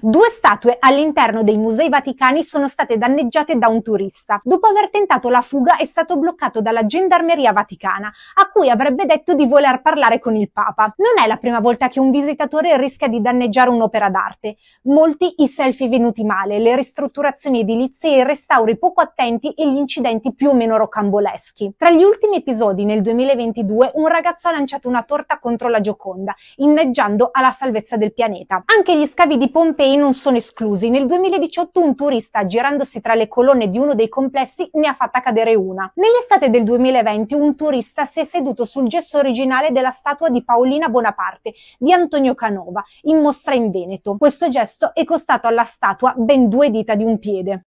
Due statue all'interno dei Musei Vaticani sono state danneggiate da un turista. Dopo aver tentato la fuga è stato bloccato dalla Gendarmeria Vaticana, a cui avrebbe detto di voler parlare con il Papa. Non è la prima volta che un visitatore rischia di danneggiare un'opera d'arte. Molti i selfie venuti male, le ristrutturazioni edilizie, i restauri poco attenti e gli incidenti più o meno rocamboleschi. Tra gli ultimi episodi nel 2022 un ragazzo ha lanciato una torta contro la Gioconda, inneggiando alla salvezza del pianeta. Anche gli scavi di Pompei Pompei non sono esclusi. Nel 2018 un turista, girandosi tra le colonne di uno dei complessi, ne ha fatta cadere una. Nell'estate del 2020 un turista si è seduto sul gesso originale della statua di Paolina Bonaparte di Antonio Canova, in mostra in Veneto. Questo gesto è costato alla statua ben due dita di un piede.